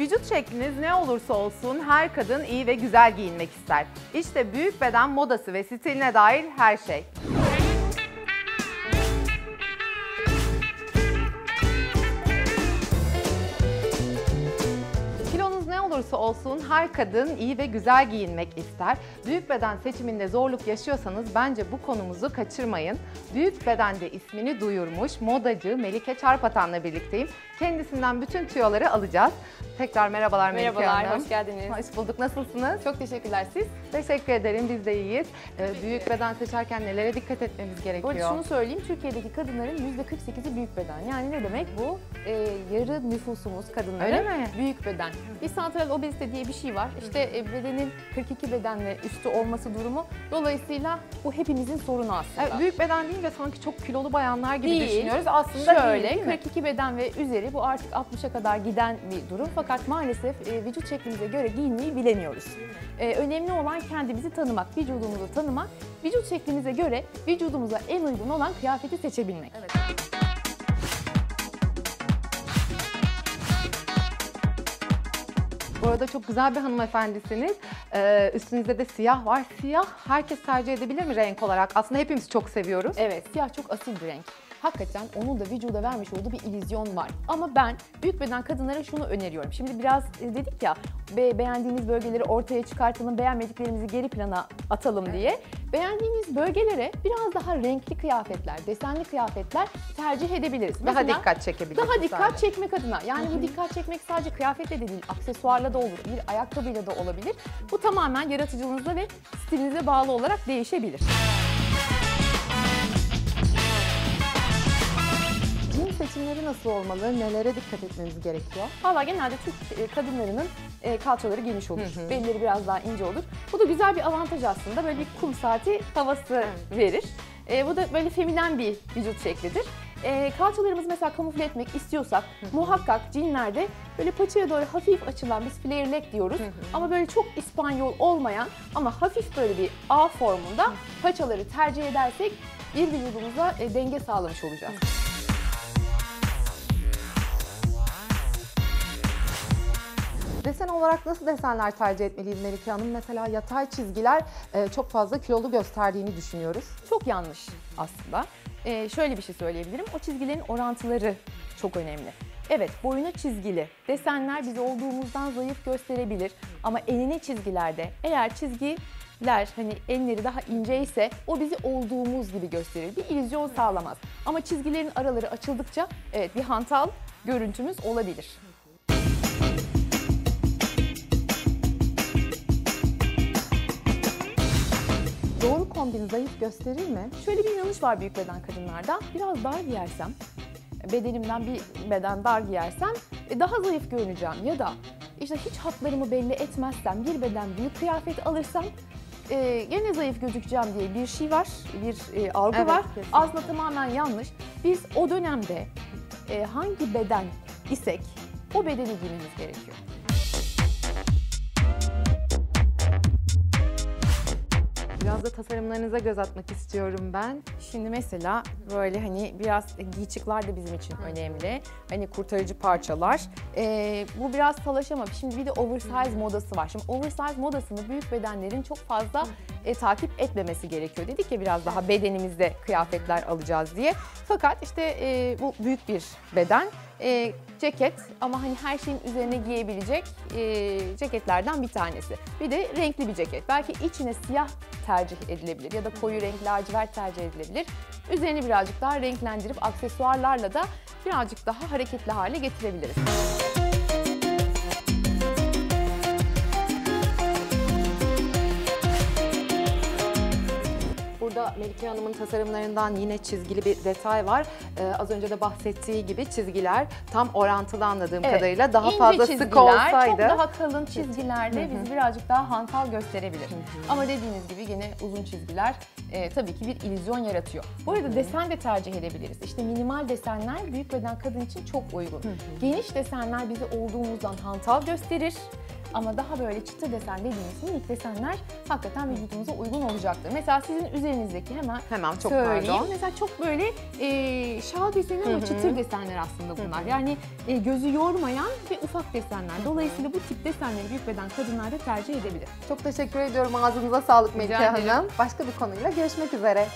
Vücut şekliniz ne olursa olsun her kadın iyi ve güzel giyinmek ister. İşte büyük beden modası ve stiline dair her şey. Olursa olsun her kadın iyi ve güzel giyinmek ister. Büyük beden seçiminde zorluk yaşıyorsanız bence bu konumuzu kaçırmayın. Büyük bedende ismini duyurmuş modacı Melike Çarpatan'la birlikteyim. Kendisinden bütün tüyoları alacağız. Tekrar merhabalar Melike Merhabalar, Hanım. hoş geldiniz. Hoş bulduk. Nasılsınız? Çok teşekkürler siz. Teşekkür ederim. Biz de iyiyiz. Ee, büyük beden seçerken nelere dikkat etmemiz Bu gerekiyor? arada şunu söyleyeyim, Türkiye'deki kadınların %48'i büyük beden. Yani ne demek bu? Ee, yarı nüfusumuz kadınların Öyle mi? büyük beden. Bir santral obezite diye bir şey var. İşte e, bedenin 42 beden ve üstü olması durumu. Dolayısıyla bu hepimizin sorunu aslında. Evet, büyük beden deyince sanki çok kilolu bayanlar gibi Değil. düşünüyoruz. Aslında Şöyle değil, değil mi? 42 beden ve üzeri bu artık 60'a kadar giden bir durum. Fakat maalesef e, vücut şeklimize göre giyinmeyi bilemiyoruz. E, önemli olan kendimizi tanımak, vücudumuzu tanımak, vücut şeklimize göre vücudumuza en uygun olan kıyafeti seçebilmek. Evet. Bu arada çok güzel bir hanımefendisiniz. Ee, üstünüzde de siyah var. Siyah herkes tercih edebilir mi renk olarak? Aslında hepimiz çok seviyoruz. Evet, siyah çok asil bir renk. Hakikaten onun da vücuda vermiş olduğu bir illüzyon var. Ama ben büyük beden kadınlara şunu öneriyorum. Şimdi biraz e, dedik ya be, beğendiğimiz bölgeleri ortaya çıkartalım, beğenmediklerimizi geri plana atalım diye. Beğendiğimiz bölgelere biraz daha renkli kıyafetler, desenli kıyafetler tercih edebiliriz. Daha Mesela dikkat çekebilir. Daha dikkat sayede. çekmek adına. Yani bu dikkat çekmek sadece kıyafetle de değil, aksesuarla da olur, bir ayakkabıyla da olabilir. Bu tamamen yaratıcılığınıza ve stilinize bağlı olarak değişebilir. Seçimleri nasıl olmalı? Nelere dikkat etmemiz gerekiyor? Valla genelde Türk e, kadınlarının e, kalçaları geniş olur. Belleri biraz daha ince olur. Bu da güzel bir avantaj aslında. Böyle bir kum saati havası verir. E, bu da böyle feminen bir vücut şeklidir. E, kalçalarımızı mesela kamufle etmek istiyorsak muhakkak cinlerde böyle paçaya doğru hafif açılan biz flare leg diyoruz. Ama böyle çok İspanyol olmayan ama hafif böyle bir A formunda paçaları tercih edersek bir vücudumuza e, denge sağlamış olacağız. Desen olarak nasıl desenler tercih etmeliyiz Melike Hanım? Mesela yatay çizgiler e, çok fazla kilolu gösterdiğini düşünüyoruz. Çok yanlış aslında. Ee, şöyle bir şey söyleyebilirim. O çizgilerin orantıları çok önemli. Evet boyuna çizgili desenler bizi olduğumuzdan zayıf gösterebilir. Ama enine çizgilerde eğer çizgiler hani enleri daha ince ise o bizi olduğumuz gibi gösterir. Bir illüzyon sağlamaz. Ama çizgilerin araları açıldıkça evet bir hantal görüntümüz olabilir. Kombin zayıf gösterir mi? Şöyle bir inanış var büyük beden kadınlarda. Biraz dar giyersem, bedenimden bir beden dar giyersem e, daha zayıf görüneceğim. Ya da işte hiç hatlarımı belli etmezsem, bir beden büyük kıyafet alırsam e, gene zayıf gözükeceğim diye bir şey var, bir e, algı Evet, var. kesinlikle. Aslında tamamen yanlış. Biz o dönemde e, hangi beden isek o bedeni giymemiz gerekiyor. Biraz da tasarımlarınıza göz atmak istiyorum ben. Şimdi mesela böyle hani biraz giyçikler de bizim için önemli. Hani kurtarıcı parçalar. Ee, bu biraz salaş ama şimdi bir de oversize modası var. Şimdi oversize modasını büyük bedenlerin çok fazla e, takip etmemesi gerekiyor. Dedik ya biraz daha bedenimizde kıyafetler alacağız diye. Fakat işte e, bu büyük bir beden. E, ceket ama hani her şeyin üzerine giyebilecek e, ceketlerden bir tanesi. Bir de renkli bir ceket. Belki içine siyah tercih edilebilir ya da koyu renk lacivert tercih edilebilir. Üzerini birazcık daha renklendirip aksesuarlarla da birazcık daha hareketli hale getirebiliriz. Burada Melike Hanım'ın tasarımlarından yine çizgili bir detay var. Ee, az önce de bahsettiği gibi çizgiler tam orantılı anladığım Evet, kadarıyla daha İnce fazla sık çizgiler, olsaydı. Çok daha kalın çizgilerle bizi birazcık daha hantal gösterebilir. Ama dediğiniz gibi yine uzun çizgiler e, tabii ki bir illüzyon yaratıyor. Bu arada desen de tercih edebiliriz. İşte minimal desenler büyük beden kadın için çok uygun. Geniş desenler bizi olduğumuzdan hantal gösterir. Ama daha böyle çıtır desen dediğimiz minik desenler hakikaten vücudunuza uygun olacaktır. Mesela sizin üzerinizdeki hemen Hemen çok söyleyeyim. pardon. Mesela çok böyle e, şal deseni ama Hı hı. çıtır desenler aslında bunlar. Yani e, gözü yormayan ve ufak desenler. Dolayısıyla bu tip desenleri büyük beden kadınlar da tercih edebilir. Çok teşekkür ediyorum. Ağzınıza sağlık Melike. Hanım. Başka bir konuyla görüşmek üzere.